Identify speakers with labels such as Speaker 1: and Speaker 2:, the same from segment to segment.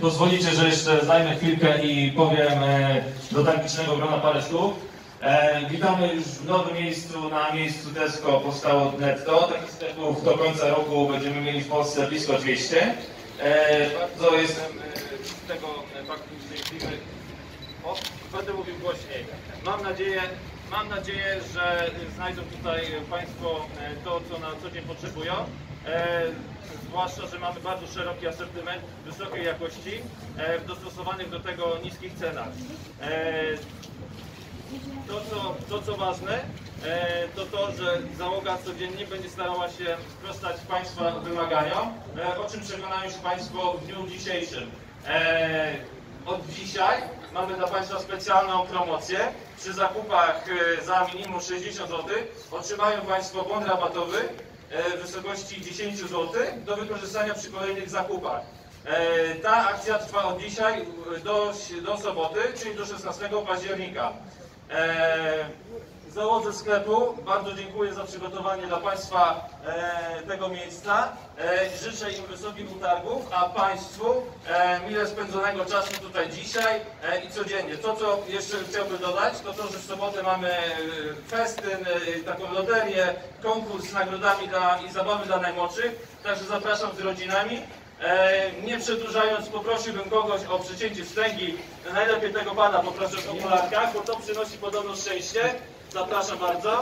Speaker 1: pozwolicie, że jeszcze zajmę chwilkę i powiem e, do tak licznego grona parę słów. E, witamy już w nowym miejscu, na miejscu Tesco powstało netto. Takich sklepów do końca roku będziemy mieli w Polsce blisko 200. E, bardzo jestem e, tego e, faktu szczęśliwy. O, będę mówił głośniej. Mam nadzieję, mam nadzieję, że znajdą tutaj Państwo e, to, co na co dzień potrzebują. E, zwłaszcza, że mamy bardzo szeroki asortyment wysokiej jakości e, dostosowanych do tego niskich cenach. E, to co, to, co ważne, to to, że załoga codziennie będzie starała się sprostać Państwa wymaganiom, o czym przekonają się Państwo w dniu dzisiejszym. Od dzisiaj mamy dla Państwa specjalną promocję. Przy zakupach e, za minimum 60 zł otrzymają Państwo bon rabatowy e, w wysokości 10 zł do wykorzystania przy kolejnych zakupach. E, Ta akcja trwa od dzisiaj do, do soboty, czyli do 16 października. Załodze sklepu bardzo dziękuję za przygotowanie dla Państwa e, tego miejsca. E, życzę im wysokich utargów, a Państwu e, mile spędzonego czasu tutaj dzisiaj e, i codziennie. To, co jeszcze chciałbym dodać, to to, że w sobotę mamy e, festyn, e, taką loterię, konkurs z nagrodami dla, i zabawy dla najmłodszych. Także zapraszam z rodzinami. E, nie przedłużając, poprosiłbym kogoś o przycięcie wstęgi. Najlepiej tego pana poproszę w okularkach, bo to przynosi podobno szczęście. Zapraszam bardzo.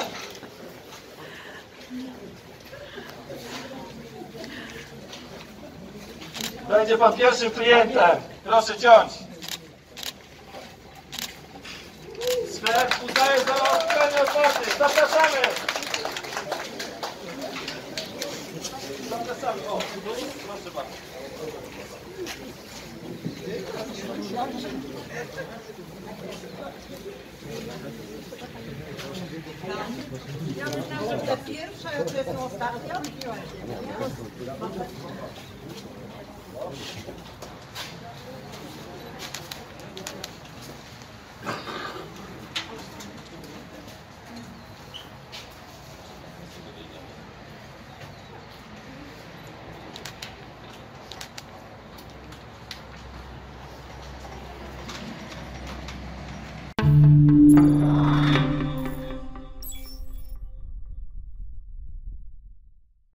Speaker 1: Będzie pan pierwszym klientem. Proszę ciąć. Sklep uznaje za oficjalnie otwarty. Zapraszamy. Zapraszamy. O, proszę bardzo.
Speaker 2: Ja myślałam, że pierwsza, a to jest ostatnia.